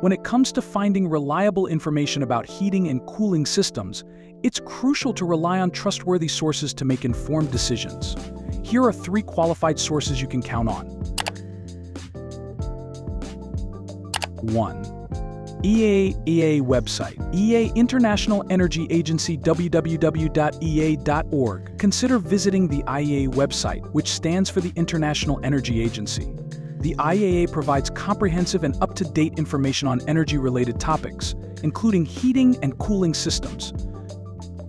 When it comes to finding reliable information about heating and cooling systems, it's crucial to rely on trustworthy sources to make informed decisions. Here are three qualified sources you can count on. 1. IEA IEA website, IEA International Energy Agency www.iea.org. Consider visiting the IEA website, which stands for the International Energy Agency. The IEA provides comprehensive and up-to-date information on energy-related topics, including heating and cooling systems.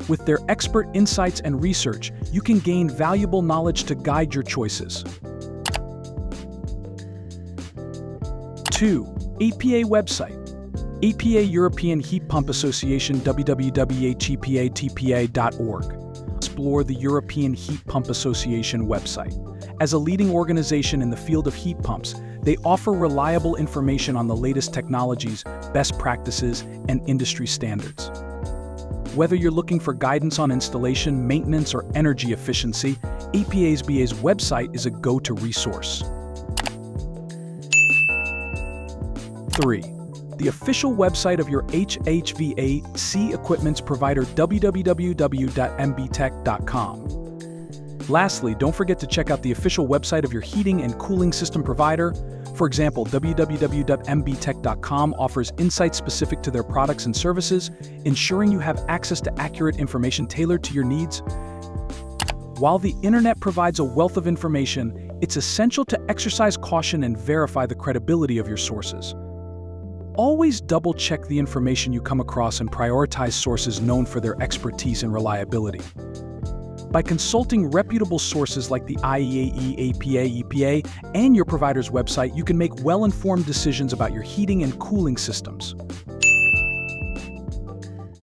With their expert insights and research, you can gain valuable knowledge to guide your choices. 2. EHPA website EHPA European Heat Pump Association www.ehpa.org. Explore the European Heat Pump Association website. As a leading organization in the field of heat pumps, they offer reliable information on the latest technologies, best practices, and industry standards. Whether you're looking for guidance on installation, maintenance, or energy efficiency, EHPA's BA's website is a go-to resource. 3 the official website of your HVAC equipment's provider www.mbtek.com. Lastly, don't forget to check out the official website of your heating and cooling system provider. For example, www.mbtek.com offers insights specific to their products and services, ensuring you have access to accurate information tailored to your needs. While the internet provides a wealth of information, it's essential to exercise caution and verify the credibility of your sources. Always double check the information you come across and prioritize sources known for their expertise and reliability. By consulting reputable sources like the IEA, APA, EHPA, and your provider's website, you can make well-informed decisions about your heating and cooling systems.